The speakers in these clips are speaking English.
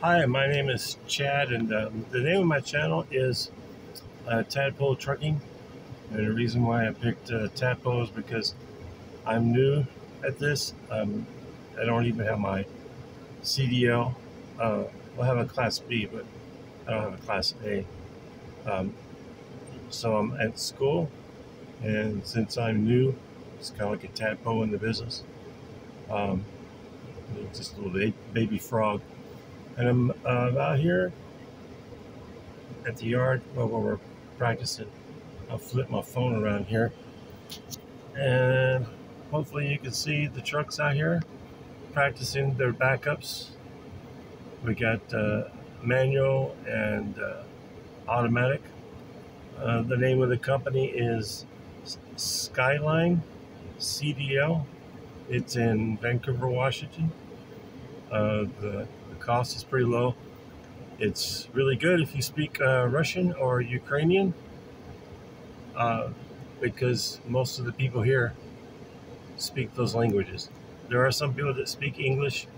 Hi, my name is Chad, and um, the name of my channel is uh, Tadpole Trucking. And the reason why I picked uh, Tadpole is because I'm new at this. Um, I don't even have my CDL. Uh, I have a Class B, but I don't have a Class A. Um, so I'm at school, and since I'm new, it's kind of like a tadpole in the business. Um, just a little baby frog. And I'm uh, out here at the yard where we're practicing. I'll flip my phone around here. And hopefully you can see the trucks out here practicing their backups. We got uh, manual and uh, automatic. Uh, the name of the company is Skyline CDL. It's in Vancouver, Washington. Uh, the, cost is pretty low. It's really good if you speak uh, Russian or Ukrainian uh, because most of the people here speak those languages. There are some people that speak English.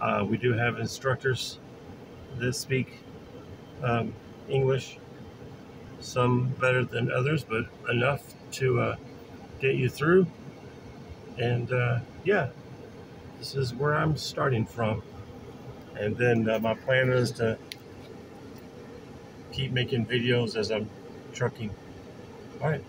Uh, we do have instructors that speak um, English, some better than others, but enough to uh, get you through. And uh, yeah, this is where I'm starting from. And then uh, my plan is to keep making videos as I'm trucking. All right.